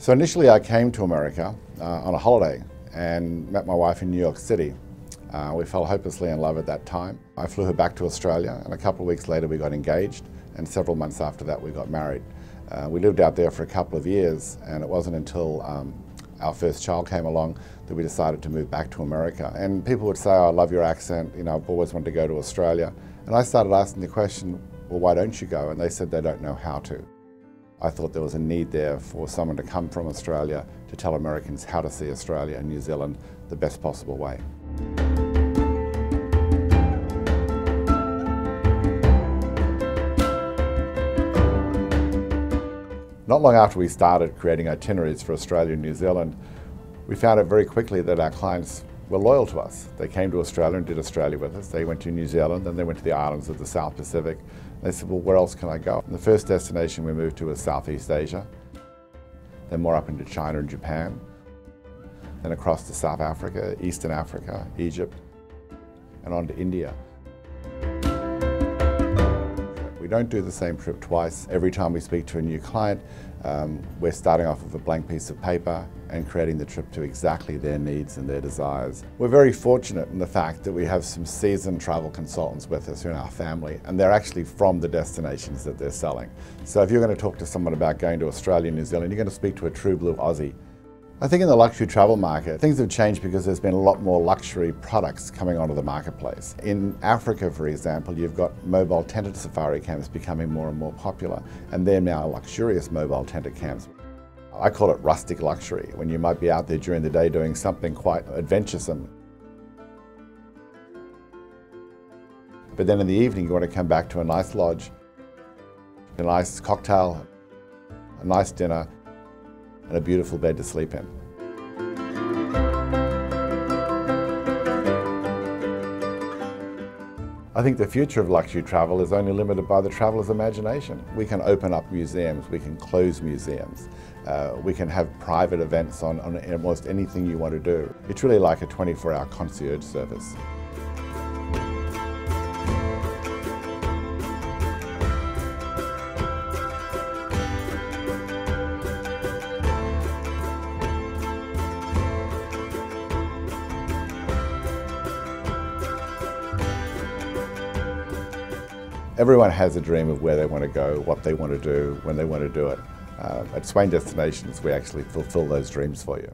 So initially I came to America uh, on a holiday and met my wife in New York City. Uh, we fell hopelessly in love at that time. I flew her back to Australia and a couple of weeks later we got engaged and several months after that we got married. Uh, we lived out there for a couple of years and it wasn't until um, our first child came along that we decided to move back to America. And people would say, oh, I love your accent, you know, I've always wanted to go to Australia. And I started asking the question, well, why don't you go? And they said they don't know how to. I thought there was a need there for someone to come from Australia to tell Americans how to see Australia and New Zealand the best possible way. Not long after we started creating itineraries for Australia and New Zealand, we found out very quickly that our clients were loyal to us. They came to Australia and did Australia with us. They went to New Zealand and they went to the islands of the South Pacific. They said, well, where else can I go? And the first destination we moved to was Southeast Asia, then more up into China and Japan, then across to South Africa, Eastern Africa, Egypt, and on to India. We don't do the same trip twice. Every time we speak to a new client, um, we're starting off with a blank piece of paper and creating the trip to exactly their needs and their desires. We're very fortunate in the fact that we have some seasoned travel consultants with us who are in our family and they're actually from the destinations that they're selling. So if you're going to talk to someone about going to Australia, New Zealand, you're going to speak to a true blue Aussie I think in the luxury travel market, things have changed because there's been a lot more luxury products coming onto the marketplace. In Africa, for example, you've got mobile tented safari camps becoming more and more popular, and they're now luxurious mobile tented camps. I call it rustic luxury, when you might be out there during the day doing something quite adventuresome. But then in the evening, you want to come back to a nice lodge, a nice cocktail, a nice dinner, and a beautiful bed to sleep in. I think the future of luxury travel is only limited by the traveller's imagination. We can open up museums, we can close museums, uh, we can have private events on, on almost anything you want to do. It's really like a 24-hour concierge service. Everyone has a dream of where they want to go, what they want to do, when they want to do it. Uh, at Swain Destinations, we actually fulfill those dreams for you.